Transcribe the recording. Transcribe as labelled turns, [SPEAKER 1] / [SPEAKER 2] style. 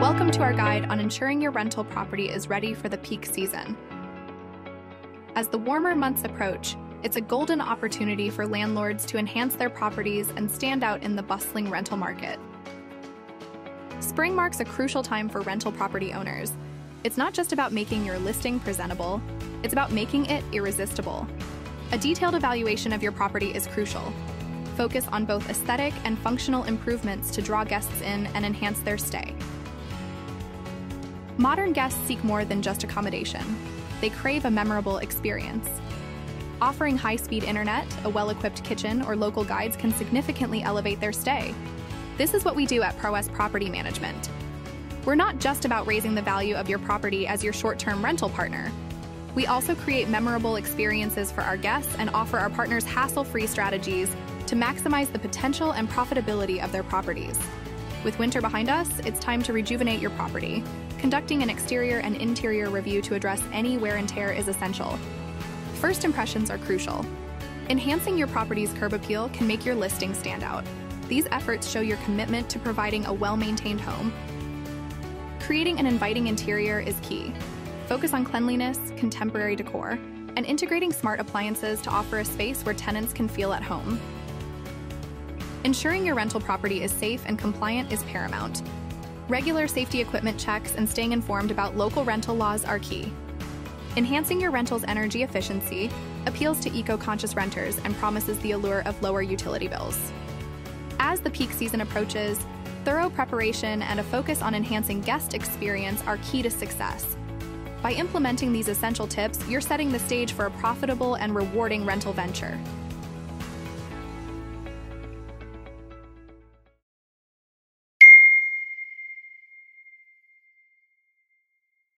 [SPEAKER 1] Welcome to our guide on ensuring your rental property is ready for the peak season. As the warmer months approach, it's a golden opportunity for landlords to enhance their properties and stand out in the bustling rental market. Spring marks a crucial time for rental property owners. It's not just about making your listing presentable, it's about making it irresistible. A detailed evaluation of your property is crucial. Focus on both aesthetic and functional improvements to draw guests in and enhance their stay. Modern guests seek more than just accommodation. They crave a memorable experience. Offering high speed internet, a well equipped kitchen, or local guides can significantly elevate their stay. This is what we do at Prowess Property Management. We're not just about raising the value of your property as your short term rental partner. We also create memorable experiences for our guests and offer our partners hassle free strategies to maximize the potential and profitability of their properties. With winter behind us, it's time to rejuvenate your property. Conducting an exterior and interior review to address any wear and tear is essential. First impressions are crucial. Enhancing your property's curb appeal can make your listing stand out. These efforts show your commitment to providing a well maintained home. Creating an inviting interior is key. Focus on cleanliness, contemporary decor, and integrating smart appliances to offer a space where tenants can feel at home. Ensuring your rental property is safe and compliant is paramount. Regular safety equipment checks and staying informed about local rental laws are key. Enhancing your rental's energy efficiency appeals to eco conscious renters and promises the allure of lower utility bills. As the peak season approaches, thorough preparation and a focus on enhancing guest experience are key to success. By implementing these essential tips, you're setting the stage for a profitable and rewarding rental venture.